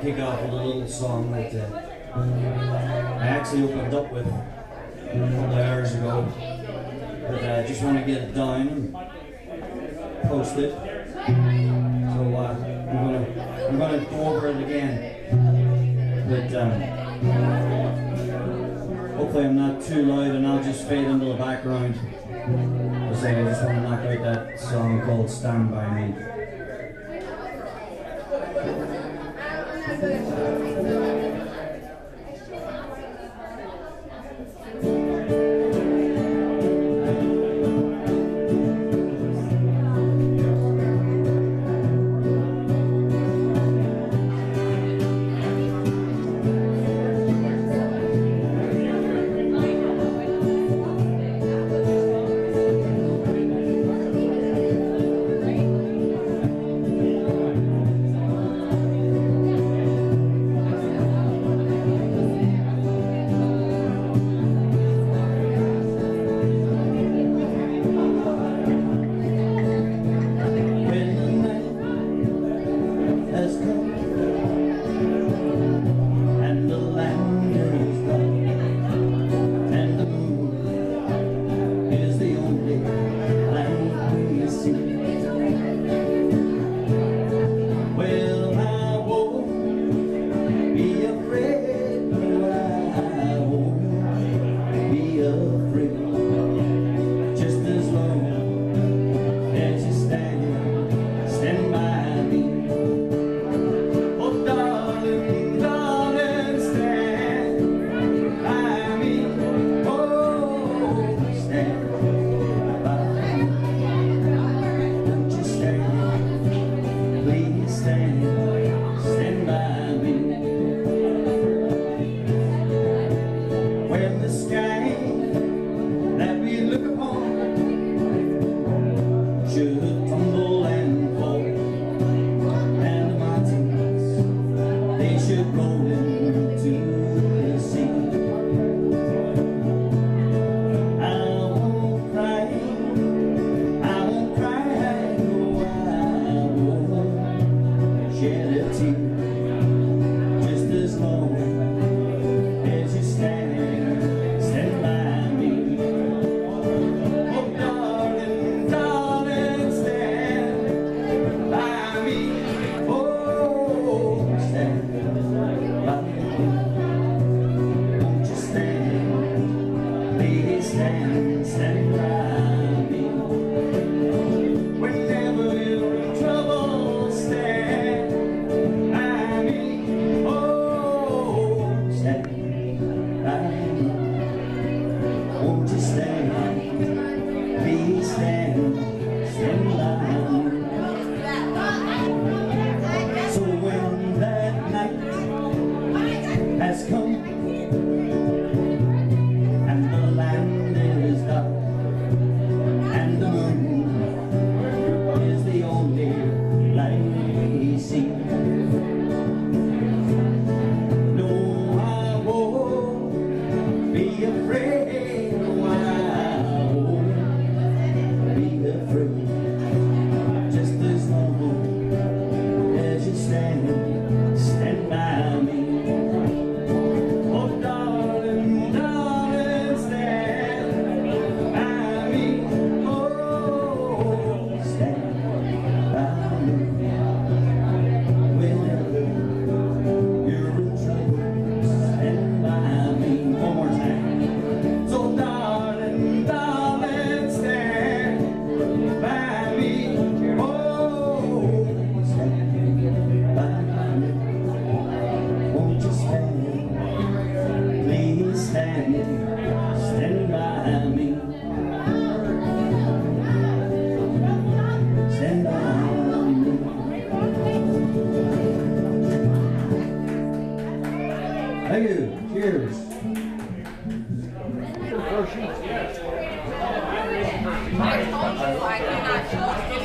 to kick off with a little song that uh, I actually opened up with a couple of hours ago. But I uh, just want to get it down and post it. So uh, I'm gonna I'm gonna go over it again. But um, hopefully I'm not too loud and I'll just fade into the background. I just want to knock out that song called Stand By Me. Thank you. stand, standing right me. Whenever you're in trouble, stand by me. Oh, stand by me. Won't you stand? Stand. Thank you. Cheers. I told you I cannot.